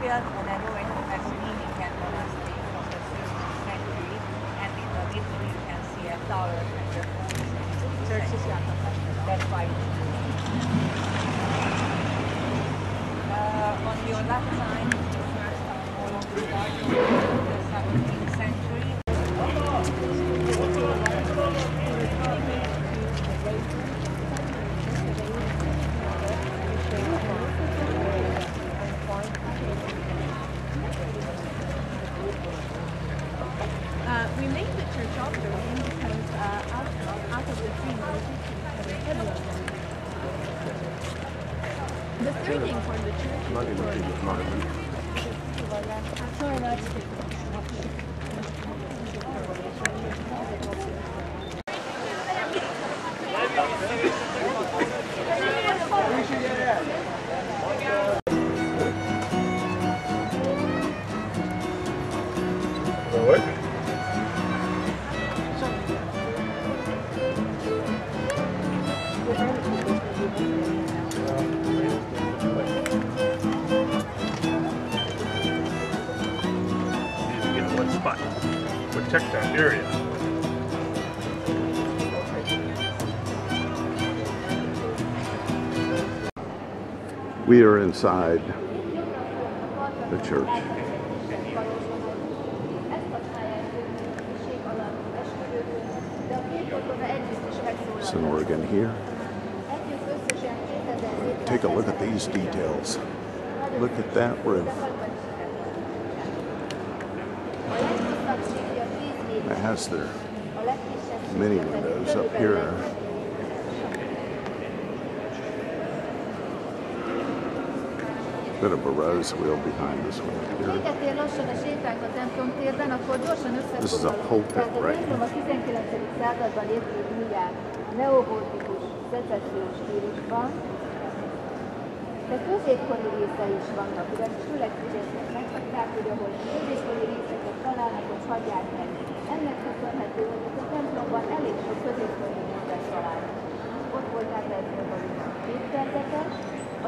built an Eroe Dominican monastery from the 13th century, and in the middle you can see a tower from the 14th century. That's why. Uh, on your left side, the first of the 17th century. Uh, we named the church after him because uh, out, out of the three musicians that are head of them. The third for the church Sorry, Protect that area. We are inside the church. It's an organ here. Take a look at these details. Look at that roof. It has their many windows up here. Bit of a rose wheel behind this one here. This is a pulpit right templom de középkori része is vannak, főleg hogy ahol középkori részeket találnak, ott hagyják meg. Ennek köszönhető, hogy a templomban elég sok középkori részet találnak. Ott a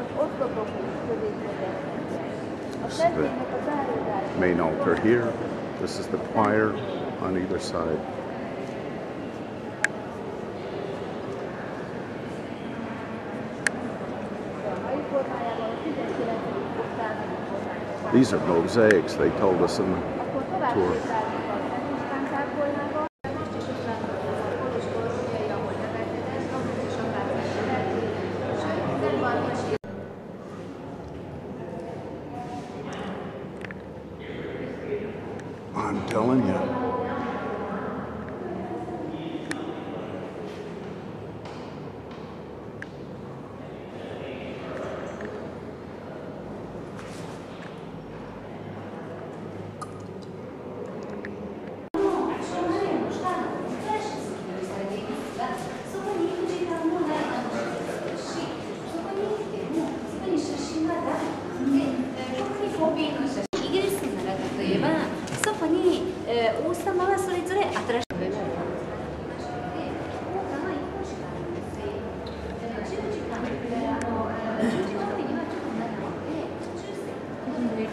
az oszlopok is templomnak a Main altar here. This is the choir on either side. These are mosaics, they told us in the tour. I'm telling Szent 彼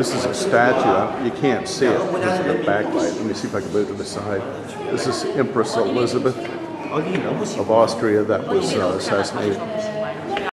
This is a statue. You can't see it because of the backlight. Let me see if I can move to the side. This is Empress Elizabeth of Austria that was uh, assassinated.